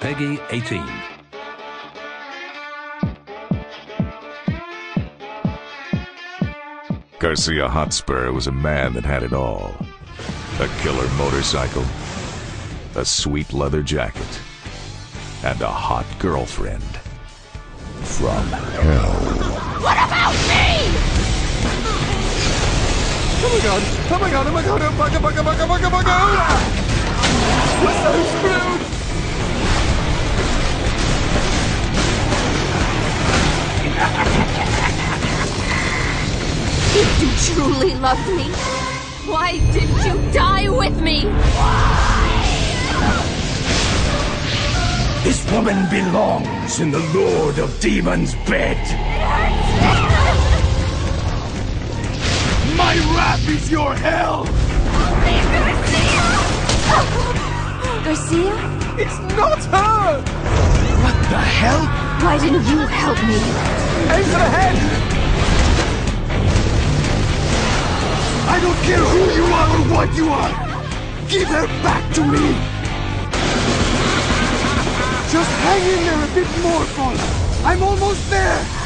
PEGI 18. Garcia Hotspur was a man that had it all a killer motorcycle, a sweet leather jacket, and a hot girlfriend from hell. What about me? Oh my god! Oh my god! Oh my god! Oh bugger! Bugger! Bugger! Bugger! Bugger! We're If you truly loved me, why didn't you die with me? Why? This woman belongs in the Lord of Demons' bed. My wrath is your hell. Garcia? It's not her! What the hell? Why didn't you help me? Aim for the head! Don't care who you are or what you are. Give her back to me. Just hang in there a bit more, Paula. I'm almost there.